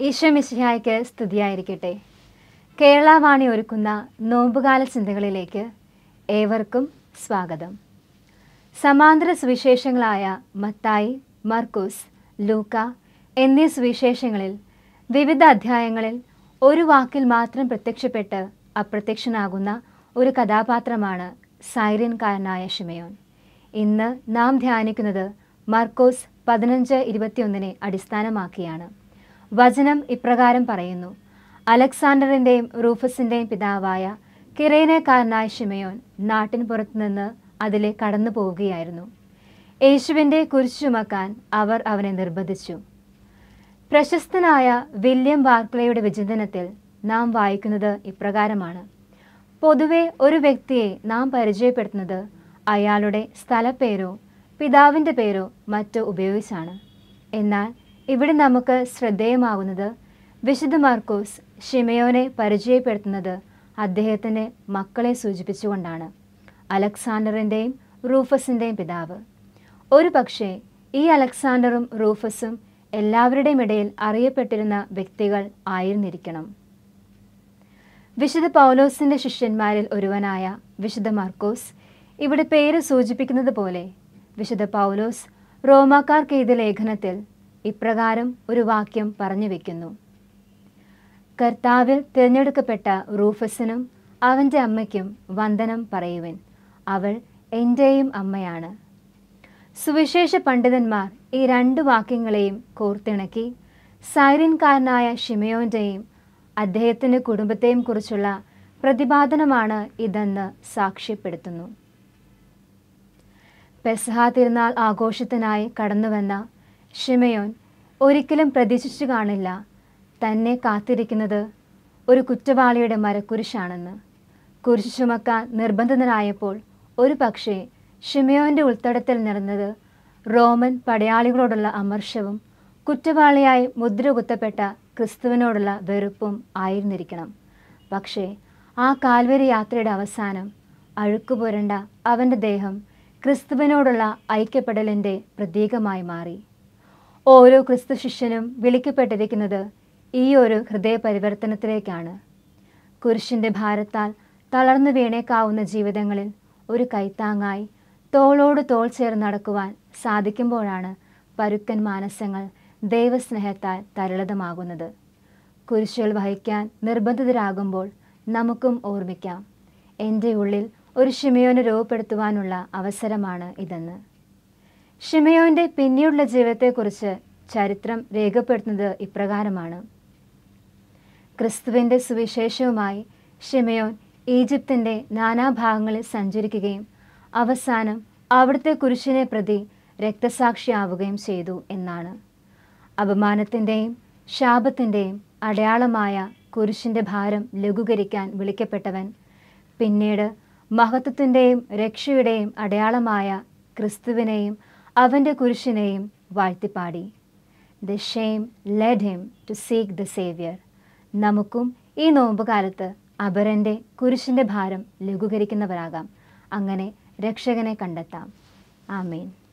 ഈശ്വമിശിഹായ്ക്ക് സ്തുതിയായിരിക്കട്ടെ. കേരളവാണി ഒരുക്കുന്ന നോമ്പുകാല ചിന്തകളിലേക്ക് ഏവർക്കും സ്വാഗതം. സമാന്തര സുവിശേഷങ്ങളായ മത്തായി മർക്കൂസ് ലൂക്ക എന്നീ സുവിശേഷങ്ങളിൽ വിവിധ അധ്യായങ്ങളിൽ ഒരു വാക്കിൽ മാത്രം പ്രത്യക്ഷപ്പെട്ട് അപ്രത്യക്ഷനാകുന്ന ഒരു കഥാപാത്രമാണ് സൈറിൻകാരനായ ഷിമയോൻ ഇന്ന് നാം ധ്യാനിക്കുന്നത് മർക്കോസ് പതിനഞ്ച് ഇരുപത്തിയൊന്നിനെ അടിസ്ഥാനമാക്കിയാണ്. വചനം ഇപ്രകാരം പറയുന്നു. അലക്സാണ്ടറിന്റെയും റൂഫസിന്റെയും പിതാവായ കിറേനക്കാരനായ ഷിമയോൻ നാട്ടിൻ പുറത്തുനിന്ന് അതിലെ കടന്നു പോവുകയായിരുന്നു. യേശുവിന്റെ കുരിശു ചുമക്കാൻ അവർ അവനെ നിർബന്ധിച്ചു. പ്രശസ്തനായ വില്യം ബാർക്ലയുടെ വിചിന്തനത്തിൽ നാം വായിക്കുന്നത് ഇപ്രകാരമാണ്. പൊതുവെ ഒരു വ്യക്തിയെ നാം പരിചയപ്പെടുത്തുന്നത് അയാളുടെ സ്ഥലപ്പേരോ പിതാവിന്റെ പേരോ മറ്റോ ഉപയോഗിച്ചാണ്. എന്നാൽ ഇവിടെ നമുക്ക് ശ്രദ്ധേയമാകുന്നത് വിശുദ്ധ മാർക്കോസ് ഷിമയോനെ പരിചയപ്പെടുത്തുന്നത് അദ്ദേഹത്തിന്റെ മക്കളെ സൂചിപ്പിച്ചുകൊണ്ടാണ് അലക്സാണ്ടറിന്റെയും റൂഫസിന്റെയും പിതാവ്. ഒരു പക്ഷേ ഈ അലക്സാണ്ടറും റൂഫസും എല്ലാവരുടെയും ഇടയിൽ അറിയപ്പെട്ടിരുന്ന വ്യക്തികൾ ആയിരുന്നിരിക്കണം. വിശുദ്ധ പൗലോസിന്റെ ശിഷ്യന്മാരിൽ ഒരുവനായ വിശുദ്ധ മാർക്കോസ് ഇവിടെ പേര് സൂചിപ്പിക്കുന്നത് പോലെ വിശുദ്ധ പൗലോസ് റോമാക്കാർക്ക് എഴുതിയ ലേഖനത്തിൽ ഇപ്രകാരം ഒരു വാക്യം പറഞ്ഞു വെക്കുന്നു. കർത്താവിൽ തിരഞ്ഞെടുക്കപ്പെട്ട റൂഫസിനും അവന്റെ അമ്മയ്ക്കും വന്ദനം പറയുവൻ. അവൾ എന്റെയും അമ്മയാണ്. സുവിശേഷ പണ്ഡിതന്മാർ ഈ രണ്ട് വാക്യങ്ങളെയും കോർത്തിണക്കി സൈറിൻകാരനായ ഷിമയോന്റെയും അദ്ദേഹത്തിന്റെ കുടുംബത്തെയും കുറിച്ചുള്ള പ്രതിപാദനമാണ് ഇതെന്ന് സാക്ഷ്യപ്പെടുത്തുന്നു. പെസഹ തിരുനാൾ ആഘോഷത്തിനായി കടന്നുവന്ന ഷിമയോൻ ഒരിക്കലും പ്രതീക്ഷിച്ചു കാണില്ല. തന്നെ കാത്തിരിക്കുന്നത് ഒരു കുറ്റവാളിയുടെ മരക്കുരിശാണെന്ന്. കുരിശു ചുമക്കാൻ നിർബന്ധിതനായപ്പോൾ ഒരു പക്ഷേ ഷിമയോന്റെ ഉൾത്തടത്തിൽ നിറഞ്ഞത് റോമൻ പടയാളികളോടുള്ള അമർഷവും കുറ്റവാളിയായി മുദ്ര കുത്തപ്പെട്ട ക്രിസ്തുവിനോടുള്ള വെറുപ്പും ആയിരുന്നിരിക്കണം. പക്ഷേ ആ കാൽവരി യാത്രയുടെ അവസാനം അഴുക്കുപുരണ്ട അവന്റെ ദേഹം ക്രിസ്തുവിനോടുള്ള ഐക്യപ്പെടലിന്റെ പ്രതീകമായി മാറി. ഓരോ ക്രിസ്തു ശിഷ്യനും വിളിക്കപ്പെട്ടിരിക്കുന്നത് ഈ ഒരു ഹൃദയ പരിവർത്തനത്തിലേക്കാണ് കുരിശിന്റെ ഭാരത്താൽ തളർന്നു വീണേക്കാവുന്ന ജീവിതങ്ങളിൽ ഒരു കൈത്താങ്ങായി തോളോട് തോൾ ചേർന്ന് നടക്കുവാൻ സാധിക്കുമ്പോഴാണ് പരുക്കൻ മാനസങ്ങൾ ദൈവസ്നേഹത്താൽ തരളിതമാകുന്നത്. കുരിശുകൾ വഹിക്കാൻ നിർബന്ധിതരാകുമ്പോൾ നമുക്കും ഓർമ്മിക്കാം. എന്റെ ഉള്ളിൽ ഒരു ഷിമയോനെ രൂപപ്പെടുത്തുവാനുള്ള അവസരമാണ് ഇതെന്ന്. ഷിമയോന്റെ പിന്നെയുള്ള ജീവിതത്തെക്കുറിച്ച് ചരിത്രം രേഖപ്പെടുത്തുന്നത് ഇപ്രകാരമാണ്. ക്രിസ്തുവിന്റെ സുവിശേഷവുമായി ഷിമയോൻ ഈജിപ്തിന്റെ നാനാഭാഗങ്ങളിൽ സഞ്ചരിക്കുകയും അവസാനം അവിടുത്തെ കുരിശിനെ പ്രതി രക്തസാക്ഷിയാവുകയും ചെയ്തു എന്നാണ്. അപമാനത്തിന്റെയും ശാപത്തിന്റെയും അടയാളമായ കുരിശിന്റെ ഭാരം ലഘൂകരിക്കാൻ വിളിക്കപ്പെട്ടവൻ പിന്നീട് മഹത്വത്തിന്റെയും രക്ഷയുടെയും അടയാളമായ ക്രിസ്തുവിനെയും അവന്റെ കുരിശിനെയും വാഴ്ത്തിപ്പാടി. The shame led him to seek the saviour നമുക്കും ഈ നോമ്പുകാലത്ത് അപരന്റെ കുരിശിന്റെ ഭാരം ലഘൂകരിക്കുന്നവരാകാം. അങ്ങനെ രക്ഷകനെ കണ്ടെത്താം. ആമേൻ.